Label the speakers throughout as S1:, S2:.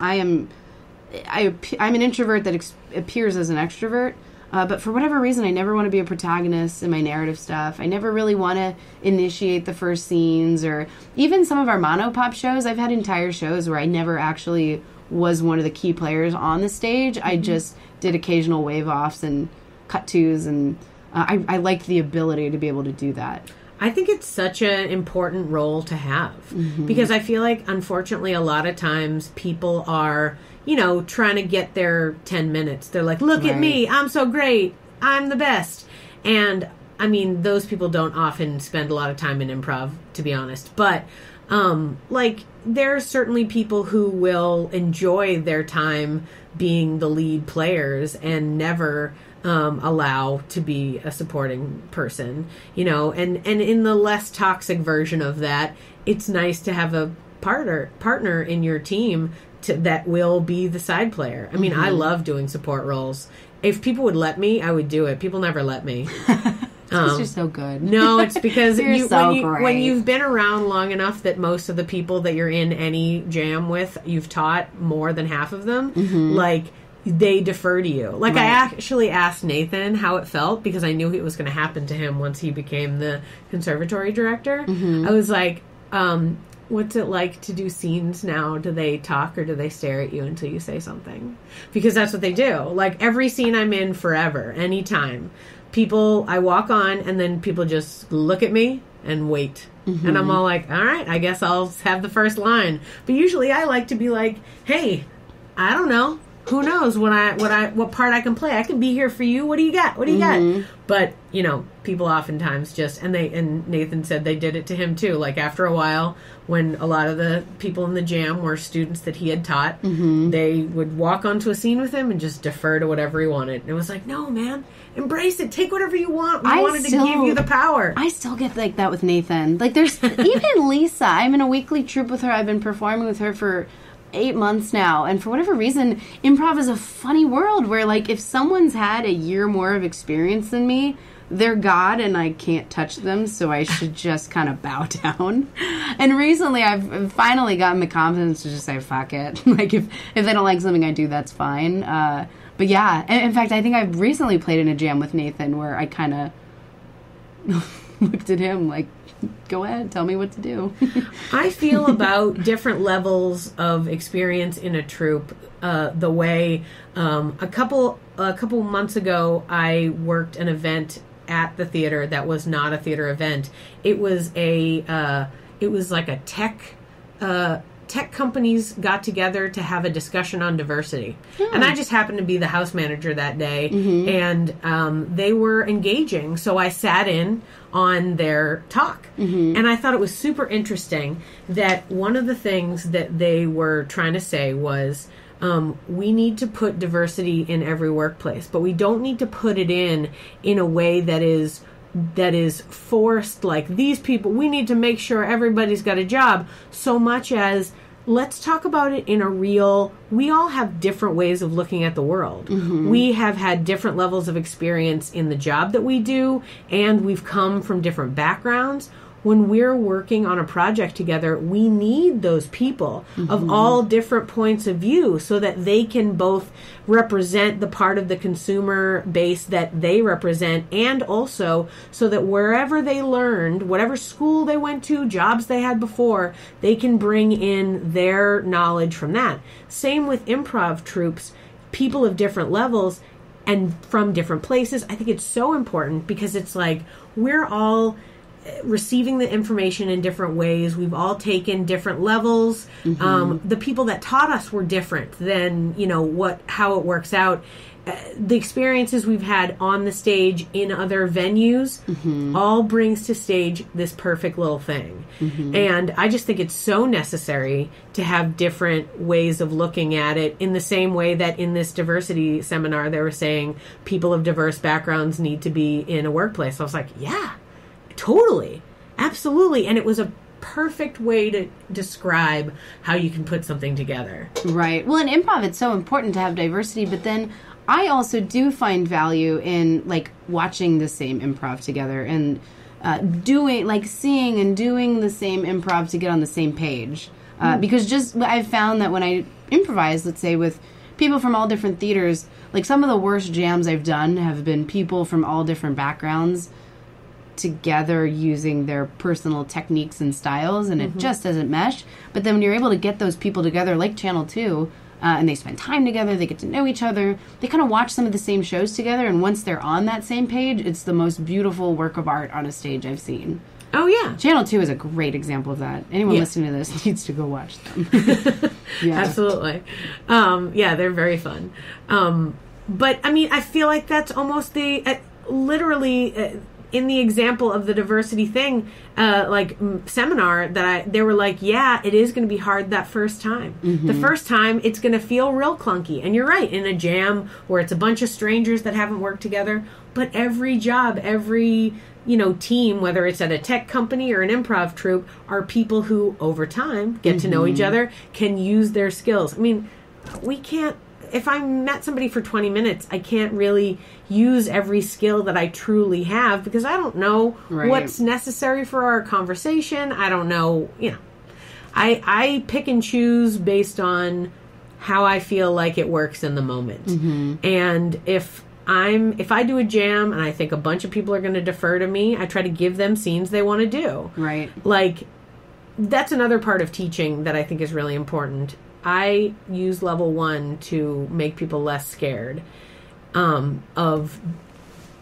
S1: I am I I'm an introvert that ex- appears as an extrovert. Uh, but for whatever reason, I never want to be a protagonist in my narrative stuff. I never really want to initiate the first scenes, or even some of our Mono Pop shows. I've had entire shows where I never actually was one of the key players on the stage. Mm-hmm. I just did occasional wave offs and cut twos, and uh, I, I liked the ability to be able to do that.
S2: I think it's such an important role to have mm-hmm. because I feel like, unfortunately, a lot of times people are, you know, trying to get their 10 minutes. They're like, look right. at me, I'm so great, I'm the best. And I mean, those people don't often spend a lot of time in improv, to be honest. But, um, like, there are certainly people who will enjoy their time being the lead players and never um, allow to be a supporting person, you know, and and in the less toxic version of that, it's nice to have a partner partner in your team to, that will be the side player. I mean, mm-hmm. I love doing support roles. If people would let me, I would do it. People never let me.
S1: Um, you're so good.
S2: No, it's because you, so when, you, you've been around long enough that most of the people that you're in any jam with, you've taught more than half of them. Mm-hmm. Like they defer to you. Like right. I actually asked Nathan how it felt because I knew it was going to happen to him once he became the conservatory director. Mm-hmm. I was like, um, "What's it like to do scenes now? Do they talk or do they stare at you until you say something?" Because that's what they do. Like every scene I'm in, forever, anytime, people I walk on, and then people just look at me and wait. Mm-hmm. And I'm all like, all right, I guess I'll have the first line. But usually I like to be like, hey, I don't know who knows what I what I what part I can play. I can be here for you. What do you got? What do you mm-hmm. got? But you know, people oftentimes just and they and Nathan said they did it to him too. Like after a while, when a lot of the people in the jam were students that he had taught, mm-hmm. they would walk onto a scene with him and just defer to whatever he wanted. And it was like, no, man, embrace it. Take whatever you want. We I wanted still, to give you the power.
S1: I still get like that with Nathan. Like there's even Lisa. I'm in a weekly troupe with her. I've been performing with her for eight months now, and for whatever reason, improv is a funny world where, like, if someone's had a year more of experience than me, they're God and I can't touch them, so I should just kind of bow down. And recently, I've finally gotten the confidence to just say "fuck it." like, if if they don't like something I do, that's fine. Uh, but yeah, in fact, I think I've recently played in a jam with Nathan where I kind of looked at him like go ahead, tell me what to do.
S2: I feel about different levels of experience in a troupe uh, the way um, a couple a couple months ago I worked an event at the theater that was not a theater event. It was a uh, it was like a tech. Uh, tech companies got together to have a discussion on diversity. And I just happened to be the house manager that day, mm-hmm. and um, they were engaging. So I sat in on their talk. Mm-hmm. And I thought it was super interesting that one of the things that they were trying to say was um, we need to put diversity in every workplace, but we don't need to put it in in a way that is that is forced like these people we need to make sure everybody's got a job so much as let's talk about it in a real we all have different ways of looking at the world mm-hmm. we have had different levels of experience in the job that we do and we've come from different backgrounds when we're working on a project together, we need those people mm-hmm. of all different points of view so that they can both represent the part of the consumer base that they represent and also so that wherever they learned, whatever school they went to, jobs they had before, they can bring in their knowledge from that. Same with improv troupes, people of different levels and from different places. I think it's so important because it's like we're all receiving the information in different ways. We've all taken different levels. Mm-hmm. Um, the people that taught us were different than you know what how it works out. Uh, the experiences we've had on the stage in other venues mm-hmm. all brings to stage this perfect little thing. Mm-hmm. And I just think it's so necessary to have different ways of looking at it in the same way that in this diversity seminar they were saying people of diverse backgrounds need to be in a workplace. I was like, yeah, Totally. Absolutely. And it was a perfect way to describe how you can put something together.
S1: Right. Well, in improv, it's so important to have diversity, but then I also do find value in like watching the same improv together and uh, doing, like seeing and doing the same improv to get on the same page. Uh, mm. Because just I've found that when I improvise, let's say with people from all different theaters, like some of the worst jams I've done have been people from all different backgrounds together using their personal techniques and styles and it just doesn't mesh but then when you're able to get those people together like channel 2 uh, and they spend time together they get to know each other they kind of watch some of the same shows together and once they're on that same page it's the most beautiful work of art on a stage i've seen
S2: Oh yeah,
S1: channel 2 is a great example of that anyone
S2: Yeah.
S1: listening to this needs to go watch them yeah
S2: absolutely. Um, yeah, they're very fun. Um, but I mean, I feel like that's almost the uh, literally. Uh, in the example of the diversity thing, uh, like mm, seminar that I, they were like, yeah, it is going to be hard that first time. The first time, it's going to feel real clunky. And you're right, in a jam where it's a bunch of strangers that haven't worked together. But every job, every you know team, whether it's at a tech company or an improv troupe, are people who over time get to know each other, can use their skills. I mean, we can't if I met somebody for 20 minutes, I can't really use every skill that I truly have because I don't know
S1: Right.
S2: what's necessary for our conversation. I don't know, you know. I I pick and choose based on how I feel like it works in the moment. Mm-hmm. And if I'm if I do a jam and I think a bunch of people are going to defer to me, I try to give them scenes they want to do
S1: right
S2: like that's another part of teaching that I think is really important. I use level one to make people less scared um, of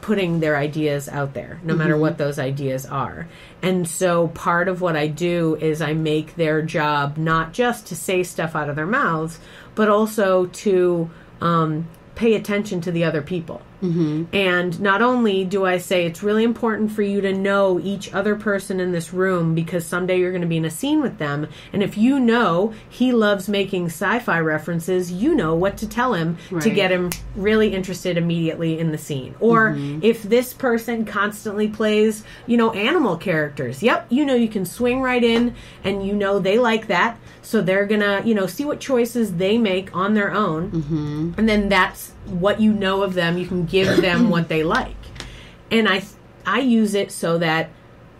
S2: putting their ideas out there, no matter what those ideas are. And so part of what I do is I make their job not just to say stuff out of their mouths, but also to um, pay attention to the other people. Mm-hmm. And not only do I say it's really important for you to know each other person in this room because someday you're going to be in a scene with them. And if you know he loves making sci fi references, you know what to tell him to get him really interested immediately in the scene. Or if this person constantly plays, you know, animal characters, yep, you know, you can swing right in and you know they like that. So they're gonna, you know, see what choices they make on their own. Mm-hmm. And then that's what you know of them. You can give them what they like. And I, I use it so that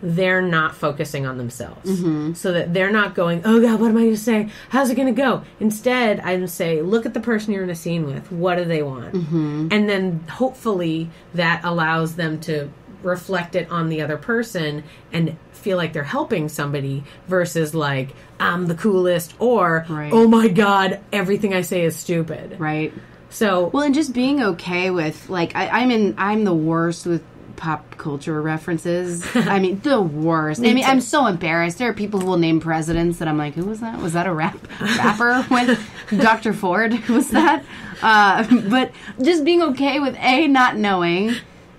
S2: they're not focusing on themselves. Mm-hmm. So that they're not going, oh God, what am I going to say? How's it going to go? Instead, I say, look at the person you're in a scene with. What do they want? Mm-hmm. And then hopefully that allows them to reflect it on the other person and feel like they're helping somebody versus like, I'm the coolest or,
S1: Right.
S2: oh my God, everything I say is stupid.
S1: right
S2: So,
S1: Well, and just being okay with like I, I'm in I'm the worst with pop culture references. I mean, the worst. I mean, I'm so embarrassed. There are people who will name presidents that I'm like, who was that? Was that a rap rapper? when Dr. Ford was that? Uh, but just being okay with a not knowing.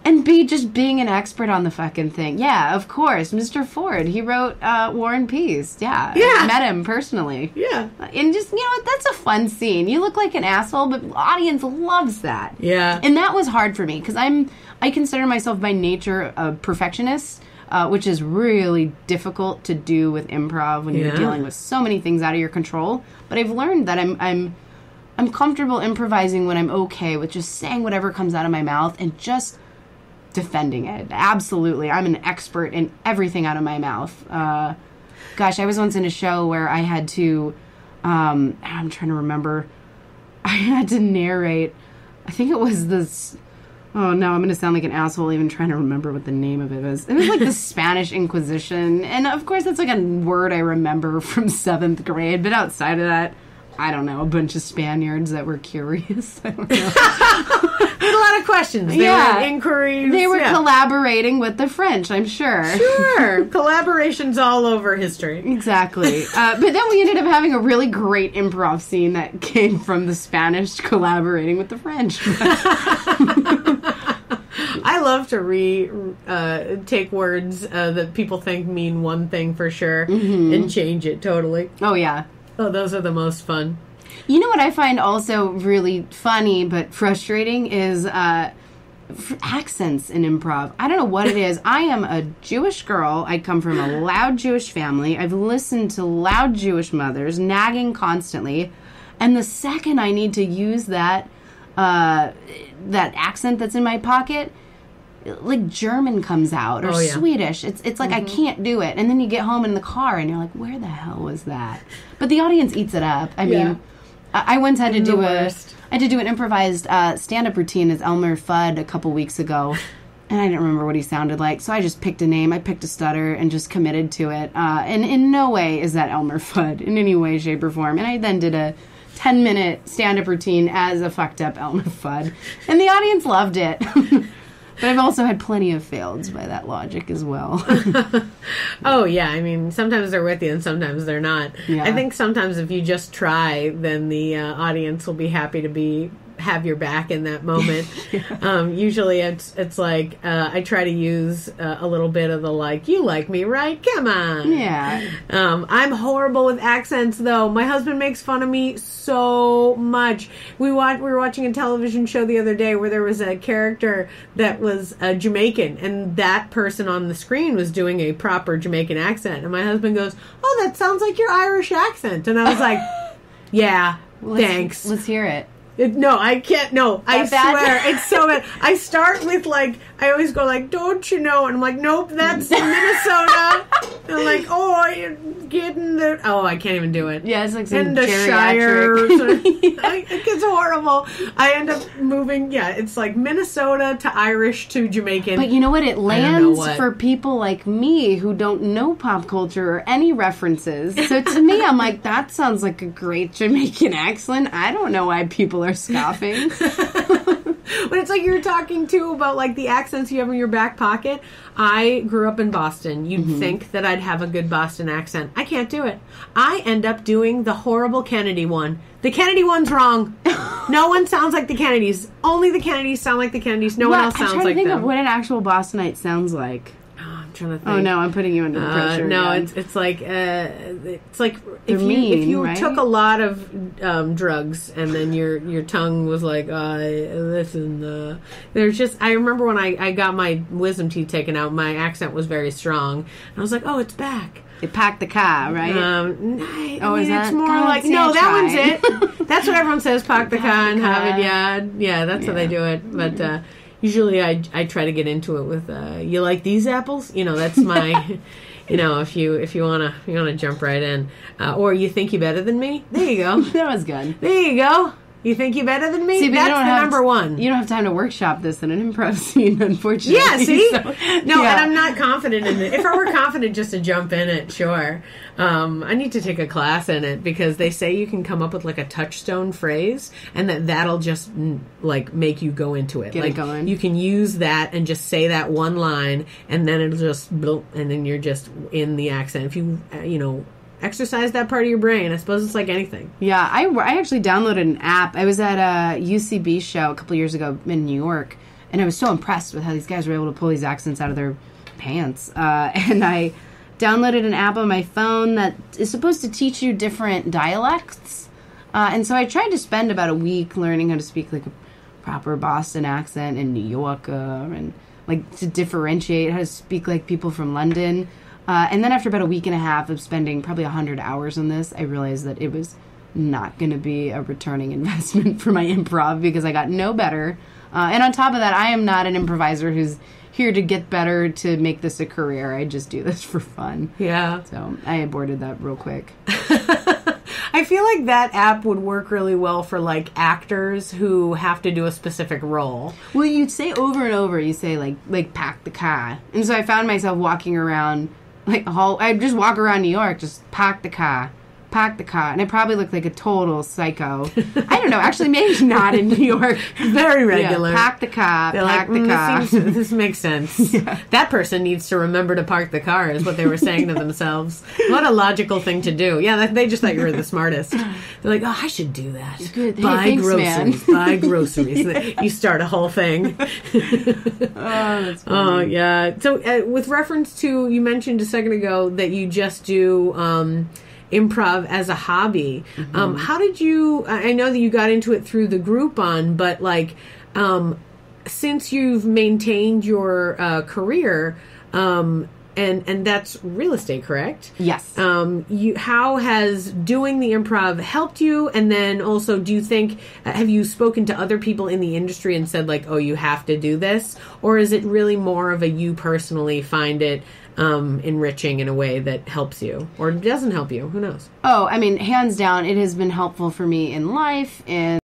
S1: And B, just being an expert on the fucking thing. Yeah, of course. Mr. Ford, he wrote uh, War and Peace. Yeah.
S2: Yeah.
S1: I met him personally.
S2: yeah.
S1: And just, you know? That's a fun scene. You look like an asshole, but audience loves that.
S2: Yeah.
S1: And that was hard for me because I'm, I consider myself by nature a perfectionist, uh, which is really difficult to do with improv when you're dealing with so many things out of your control. But I've learned that I'm, I'm, I'm comfortable improvising when I'm okay with just saying whatever comes out of my mouth and just defending it. Absolutely. I'm an expert in everything out of my mouth. Uh, gosh, I was once in a show where I had to, um, I'm trying to remember, I had to narrate, I think it was this. Oh no, I'm gonna sound like an asshole even trying to remember what the name of it was. It was like the Spanish Inquisition, and of course that's like a word I remember from seventh grade. But outside of that, I don't know. A bunch of Spaniards that were curious. I don't know.
S2: a lot of questions. They
S1: Yeah.
S2: inquiries.
S1: they were
S2: yeah.
S1: collaborating with the French, I'm sure.
S2: Sure. Collaborations all over history.
S1: Exactly. Uh, but then we ended up having a really great improv scene that came from the Spanish collaborating with the French.
S2: I love to re uh, take words uh, that people think mean one thing for sure and change it totally.
S1: oh, yeah.
S2: Oh, those are the most fun.
S1: You know what I find also really funny but frustrating is uh, f- accents in improv. I don't know what it is. I am a Jewish girl. I come from a loud Jewish family. I've listened to loud Jewish mothers nagging constantly, and the second I need to use that uh, that accent that's in my pocket. Like German comes out or
S2: Oh, yeah.
S1: Swedish. It's it's like I can't do it. And then you get home in the car and you're like, where the hell was that? But the audience eats it up. I
S2: Yeah.
S1: mean, I I once had to do a. I had to do an improvised uh, stand up routine as Elmer Fudd a couple weeks ago. And I didn't remember what he sounded like, so I just picked a name. I picked a stutter and just committed to it. Uh, and in no way is that Elmer Fudd in any way, shape, or form. And I then did a 10 minute stand up routine as a fucked up Elmer Fudd. And the audience loved it. but I've also had plenty of fails by that logic as well.
S2: Oh yeah, I mean sometimes they're with you and sometimes they're not.
S1: Yeah.
S2: I think sometimes if you just try, then the uh, audience will be happy to be have your back in that moment. um, usually it's it's like uh, I try to use uh, a little bit of the like you like me right? Come on.
S1: yeah.
S2: Um, I'm horrible with accents, though. My husband makes fun of me so much. We watch, we were watching a television show the other day where there was a character that was uh, Jamaican, and that person on the screen was doing a proper Jamaican accent. And my husband goes, "Oh, that sounds like your Irish accent," and I was like, "Yeah,
S1: Let's-
S2: thanks."
S1: Let's hear it.
S2: It, no, I can't. No, I
S1: bad?
S2: swear it's so bad. I start with like I always go like, "Don't you know?" And I'm like, "Nope, that's Minnesota." and I'm like, "Oh, getting the oh, I can't even do it."
S1: Yeah, it's like some
S2: in the Shire.
S1: geriatric.
S2: I, it gets horrible. I end up moving. Yeah, it's like Minnesota to Irish to Jamaican.
S1: But you know what? It lands
S2: what.
S1: for people like me who don't know pop culture or any references. So to me, I'm like, that sounds like a great Jamaican accent. I don't know why people are scoffing.
S2: But it's like you're talking too about like the accents you have in your back pocket. I grew up in Boston. You'd
S1: Mm-hmm.
S2: think that I'd have a good Boston accent. I can't do it. I end up doing the horrible Kennedy one. The Kennedy one's wrong. no one sounds like the Kennedys. Only the Kennedys sound like the Kennedys. No one
S1: Well,
S2: else
S1: I'm
S2: sounds
S1: trying to
S2: like
S1: think
S2: them.
S1: of what an actual Bostonite sounds like.
S2: Oh, trying to think.
S1: Oh no, I'm putting you under the
S2: Uh,
S1: pressure.
S2: no,
S1: again.
S2: it's it's like uh, it's like
S1: They're
S2: if you if you
S1: right?
S2: took a lot of um, drugs and then your your tongue was like, uh, listen, uh, there's just I remember when I, I got my wisdom teeth taken out, my accent was very strong, and I was like, oh, it's back.
S1: they packed the car, right?
S2: Um, I,
S1: Oh,
S2: I
S1: is that-
S2: it's more
S1: God,
S2: like no, that one's it. That's what everyone says. Park the car and have it. Yeah, yeah, that's how they do it. But uh, usually, I I try to get into it with uh, you like these apples. You know, that's my. You know, if you if you wanna you wanna jump right in, uh, or you think you're better than me, there you go,
S1: that was good.
S2: there you go. You think you're better than me?
S1: See,
S2: that's the number one.
S1: You don't have time to workshop this in an improv scene, unfortunately.
S2: Yeah, see?
S1: So,
S2: no,
S1: yeah.
S2: and I'm not confident in it. If I were confident just to jump in it, sure. Um, I need to take a class in it because they say you can come up with like a touchstone phrase and that that'll just like make you go into it.
S1: Get it
S2: like
S1: going.
S2: you can use that and just say that one line and then it'll just and then you're just in the accent. If you uh, you know exercise that part of your brain, I suppose it's like anything.
S1: Yeah, I, I actually downloaded an app. I was at a UCB show a couple years ago in New York, and I was so impressed with how these guys were able to pull these accents out of their pants. Uh, and I downloaded an app on my phone that is supposed to teach you different dialects. Uh, and so I tried to spend about a week learning how to speak like a proper Boston accent and New Yorker and like to differentiate how to speak like people from London. Uh, and then after about a week and a half of spending probably 100 hours on this, I realized that it was not going to be a returning investment for my improv because I got no better. Uh, and on top of that, I am not an improviser who's here to get better to make this a career. I just do this for fun.
S2: Yeah.
S1: So I aborted that real quick.
S2: I feel like that app would work really well for like actors who have to do a specific role.
S1: Well, you'd say over and over, you say like like pack the car, and so I found myself walking around like hall. I'd just walk around New York, just park the car, pack the car, and I probably looked like a total psycho. I don't know, actually, maybe not in New York.
S2: Very
S1: Yeah,
S2: regular.
S1: pack the car,
S2: They're
S1: pack
S2: like,
S1: the
S2: "Mm,
S1: car.
S2: This, seems, this makes sense. That person needs to remember to park the car, is what they were saying to themselves. What a logical thing to do. Yeah, they just thought you were the smartest. They're like, oh, I should do that.
S1: Good. Hey,
S2: Buy
S1: thanks, man.
S2: groceries. Buy groceries. you start a whole thing.
S1: oh, that's
S2: Oh yeah. So uh, with reference to you mentioned a second ago that you just do um, improv as a hobby.
S1: Mm-hmm.
S2: Um, how did you? I know that you got into it through the Groupon, but like um, since you've maintained your uh, career. Um, and, and that's real estate, correct?
S1: Yes.
S2: um, you how has doing the improv helped you and then also do you think uh, have you spoken to other people in the industry and said like oh you have to do this or is it really more of a you personally find it um, enriching in a way that helps you or doesn't help you. Who knows?
S1: Oh, I mean, hands down, it has been helpful for me in life and